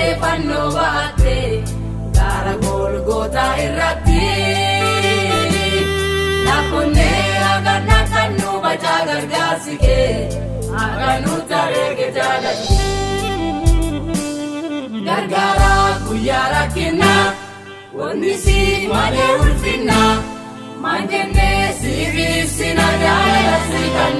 jettee fannoo baattee gaara golgootaa irratti. Lakkonnee hagannaa kannuu bacaa gargaarsi kee akka nutti areege jaalalli. Gargaara guyyaa rakkinaa wanni siif malee ulfinnaa maan jennee siif ibsina jaalala si kannu.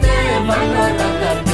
never know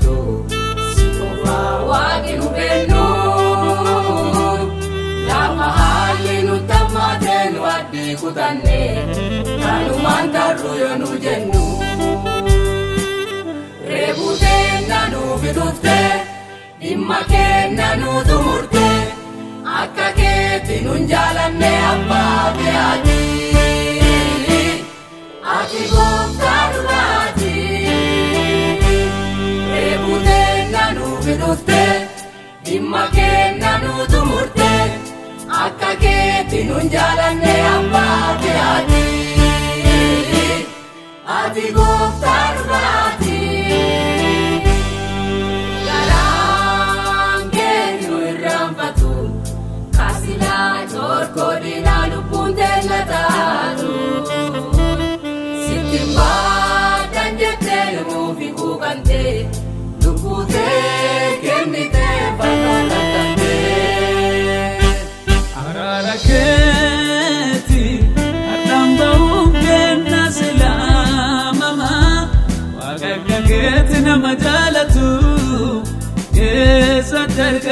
kutannee kanumaan tarru yoo nu jennu. Reebuu teenna nuufi dhuftee dhimma keenna nuutu murtee akka keetti nun jaalanne abbaa fi haati. ati gooftaa dhugaati. Reebutee nanuu fidufte dhimma keenna nu tumurte akka keetti nun jaalanne abbaa keeti. Ati gooftaa dhugaati.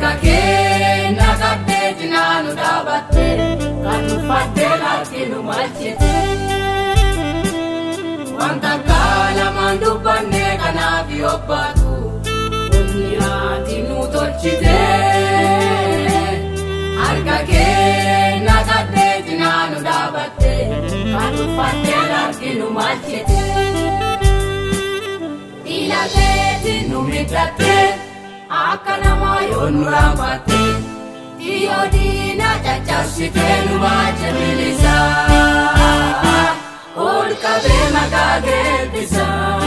kakee nakatee jinaanu dhaabattee kan uffattee laakiinu malchite. Wanta kaalamaan dubbannee kanaaf yobbaatu dunyaatiin nu tolchite. Harka kee nakatee jinaanu dhaabattee kan akkana maayoon nuraan baatte xiyyoo diinaa caccabsitee nu baacha bilisaa ol qabee maqaa geebbisaa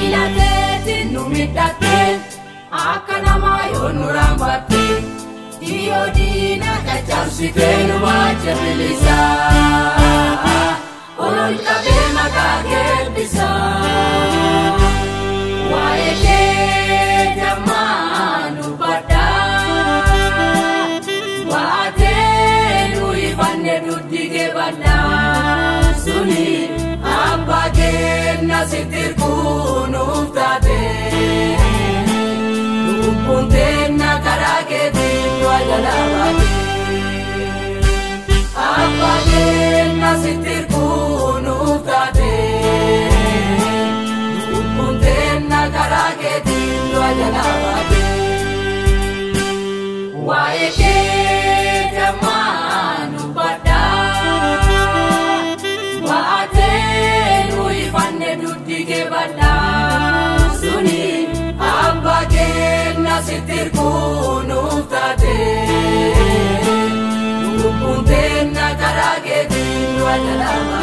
ilateetiin nu midhattee akka namaa yoo nuraan baattee xiyyoo diinaa caccabsitee nu baacha bilisaa ol qabee maqaa geebbisaa. Keenna sitti kunuuf taate Lubbuun teenna karaa keetiin nu jalaa baate Waa'ee kee jammaa nu badhaa Baatee nu ifanne duddi kee badhaa Suni abbaa keenna sitti kunuuf taate Lubbuun Raja Rama.